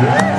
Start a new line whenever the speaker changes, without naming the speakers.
Yeah.